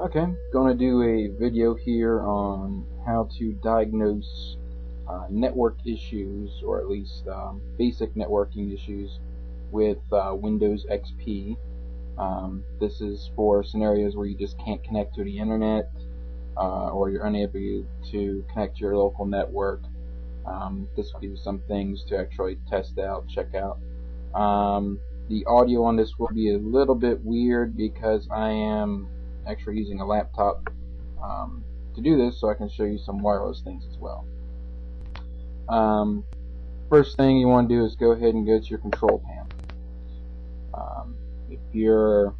Okay, going to do a video here on how to diagnose uh, network issues, or at least um, basic networking issues with uh, Windows XP. Um, this is for scenarios where you just can't connect to the internet, uh, or you're unable to connect to your local network. Um, this will give you some things to actually test out, check out. Um, the audio on this will be a little bit weird because I am actually using a laptop um, to do this so I can show you some wireless things as well. Um, first thing you want to do is go ahead and go to your control panel. Um, if you're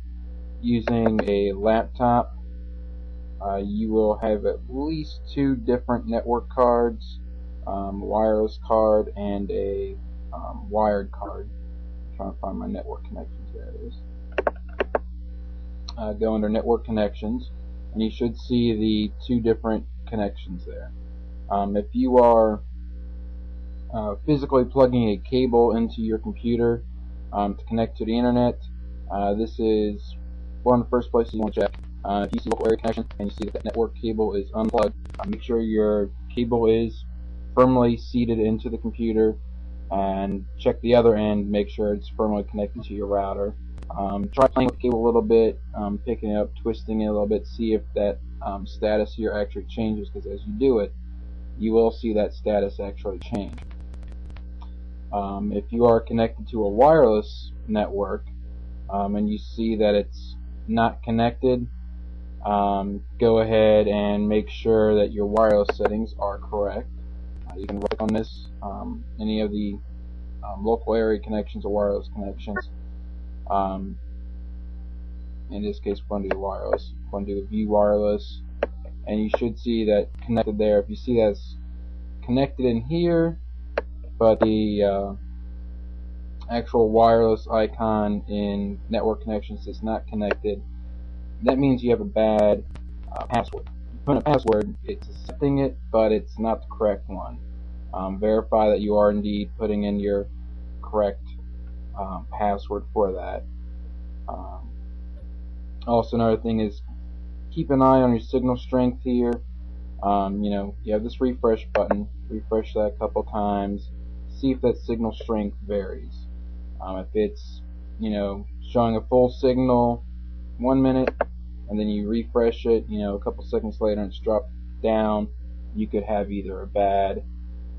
using a laptop uh, you will have at least two different network cards um, wireless card and a um, wired card. I'm trying to find my network connections. There it is uh, go under network connections and you should see the two different connections there. Um, if you are uh, physically plugging a cable into your computer um, to connect to the internet, uh, this is one of the first places you want to check. Uh, if you see local area connection and you see that the network cable is unplugged, uh, make sure your cable is firmly seated into the computer and check the other end, make sure it's firmly connected to your router. Um, try playing with the cable a little bit, um, picking it up, twisting it a little bit, see if that um, status here actually changes because as you do it, you will see that status actually change. Um, if you are connected to a wireless network um, and you see that it's not connected, um, go ahead and make sure that your wireless settings are correct. Uh, you can right on this, any of the local area connections or wireless connections. Um, in this case, we're going to do wireless. We're going to do view wireless, and you should see that connected there. If you see that's connected in here, but the uh, actual wireless icon in network connections is not connected, that means you have a bad uh, password. You put a password, it's accepting it, but it's not the correct one. Um, verify that you are indeed putting in your correct um, password for that. Um, also, another thing is keep an eye on your signal strength here. Um, you know, you have this refresh button. Refresh that a couple times. See if that signal strength varies. Um, if it's, you know, showing a full signal one minute, and then you refresh it, you know, a couple seconds later, and it's dropped down, you could have either a bad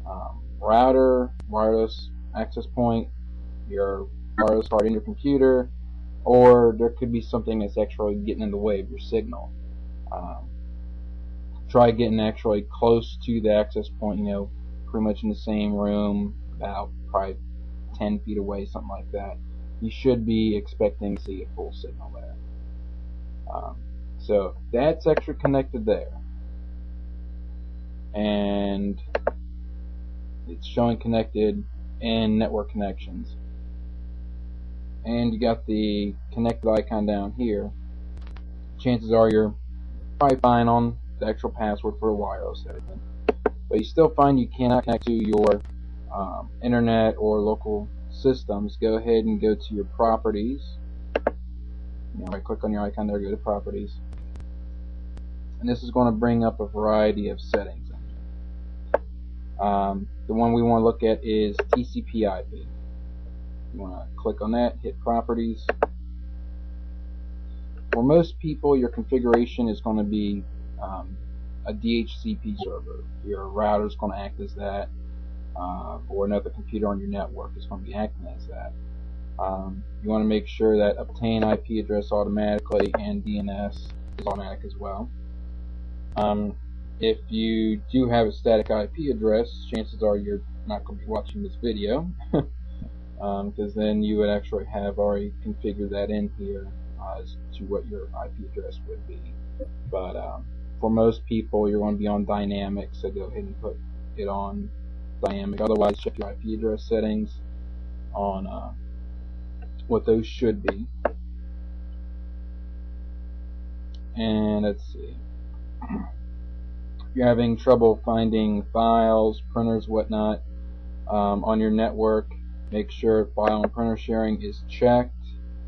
um, router, wireless access point, your wireless card in your computer, or there could be something that's actually getting in the way of your signal. Um, try getting actually close to the access point, you know, pretty much in the same room, about probably 10 feet away, something like that. You should be expecting to see a full signal there. Um, so that's actually connected there. And it's showing connected in network connections and you got the connected icon down here, chances are you're probably fine on the actual password for a wireless everything. But you still find you cannot connect to your um, internet or local systems. Go ahead and go to your properties. You know, right click on your icon there, go to properties. And this is going to bring up a variety of settings. Um, the one we want to look at is TCP IP. Want to click on that, hit properties. For most people, your configuration is going to be um, a DHCP server. Your router is going to act as that, uh, or another computer on your network is going to be acting as that. Um, you want to make sure that obtain IP address automatically and DNS is automatic as well. Um, if you do have a static IP address, chances are you're not going to be watching this video. because um, then you would actually have already configured that in here uh, as to what your IP address would be. But um, for most people, you're going to be on dynamic, so go ahead and put it on dynamic. Otherwise, check your IP address settings on uh, what those should be. And let's see. If you're having trouble finding files, printers, whatnot um, on your network, Make sure file and printer sharing is checked.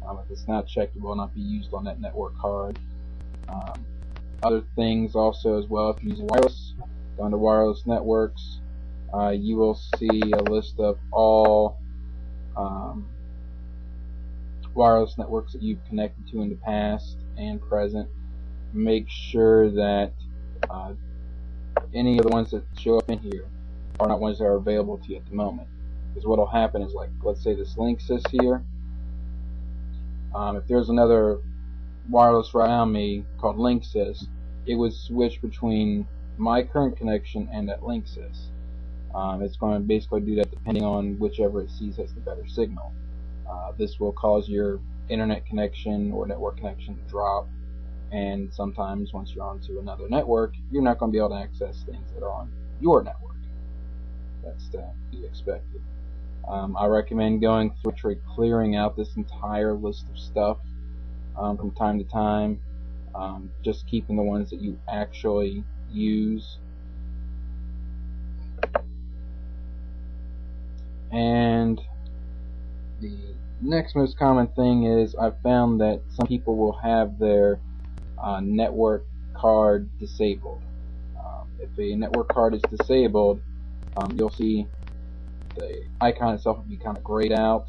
Um, if it's not checked, it will not be used on that network card. Um, other things also as well. If you use wireless, go into wireless networks, uh, you will see a list of all um, wireless networks that you've connected to in the past and present. Make sure that uh, any of the ones that show up in here are not ones that are available to you at the moment. Because what will happen is like, let's say this link Linksys here. Um, if there's another wireless around me called Linksys, it would switch between my current connection and that Linksys. Um, it's going to basically do that depending on whichever it sees has the better signal. Uh, this will cause your internet connection or network connection to drop and sometimes once you're onto another network you're not going to be able to access things that are on your network. That's to be expected. Um, I recommend going through clearing out this entire list of stuff um, from time to time. Um, just keeping the ones that you actually use. And the next most common thing is I've found that some people will have their uh, network card disabled. Um, if a network card is disabled, um, you'll see the icon itself will be kind of grayed out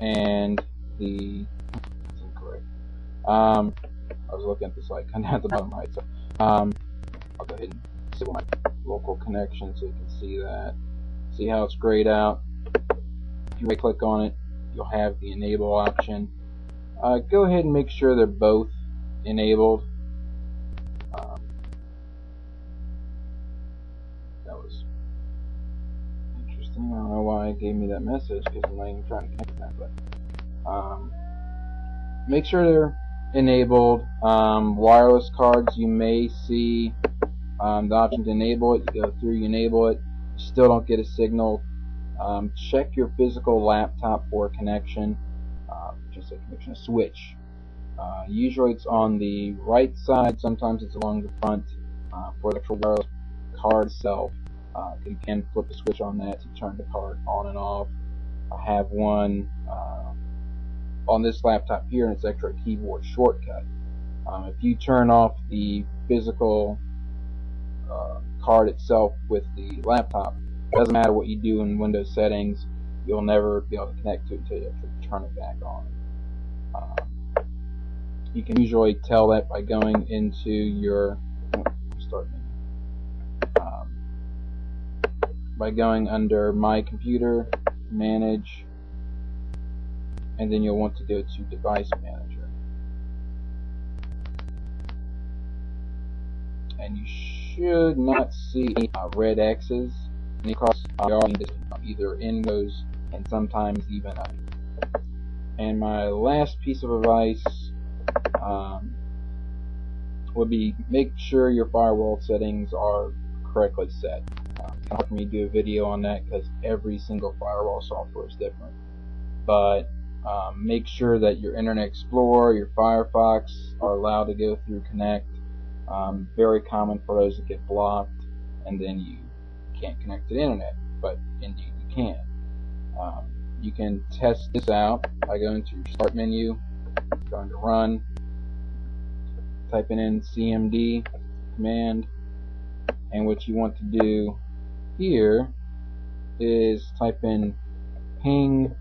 and the incorrect. Um, I was looking at this icon at the bottom right, so um, I'll go ahead and disable my local connection so you can see that. See how it's grayed out. If you right click on it, you'll have the enable option. Uh, go ahead and make sure they're both enabled. Um, that was I don't know why it gave me that message because I'm not even trying to connect that. But um, make sure they're enabled. Um, wireless cards, you may see um, the option to enable it. You go through, you enable it. You still don't get a signal. Um, check your physical laptop for a connection. Uh, just a connection, a switch. Uh, usually it's on the right side, sometimes it's along the front uh, for the wireless card itself. Uh, you can flip the switch on that to turn the card on and off. I have one uh, on this laptop here and it's actually a keyboard shortcut. Um, if you turn off the physical uh, card itself with the laptop, it doesn't matter what you do in Windows settings, you'll never be able to connect to it until you actually turn it back on. Um, you can usually tell that by going into your start menu. Um, by going under My Computer, Manage, and then you'll want to go to Device Manager. And you should not see uh, red X's across uh, either in those and sometimes even up. And my last piece of advice um, would be make sure your firewall settings are correctly set. Um, help me do a video on that because every single firewall software is different. But um, make sure that your Internet Explorer, your Firefox are allowed to go through Connect. Um, very common for those that get blocked and then you can't connect to the Internet, but indeed you can. Um, you can test this out by going to your Start menu, going to Run, typing in cmd command and what you want to do here is type in ping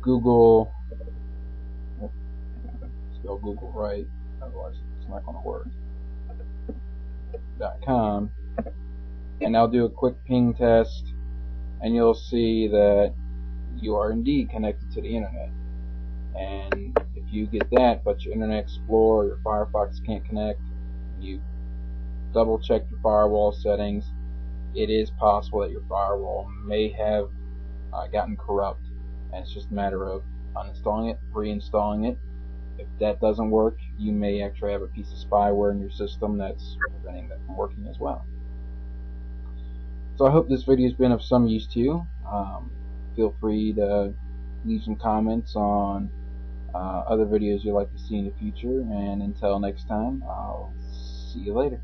google spell google right otherwise it's not going to work Dot com and I'll do a quick ping test and you'll see that you are indeed connected to the internet and if you get that, but your Internet Explorer or your Firefox can't connect, you double check your firewall settings. It is possible that your firewall may have uh, gotten corrupt, and it's just a matter of uninstalling it, reinstalling it. If that doesn't work, you may actually have a piece of spyware in your system that's preventing that from working as well. So I hope this video has been of some use to you. Um, feel free to leave some comments on uh, other videos you'd like to see in the future. And until next time, I'll see you later.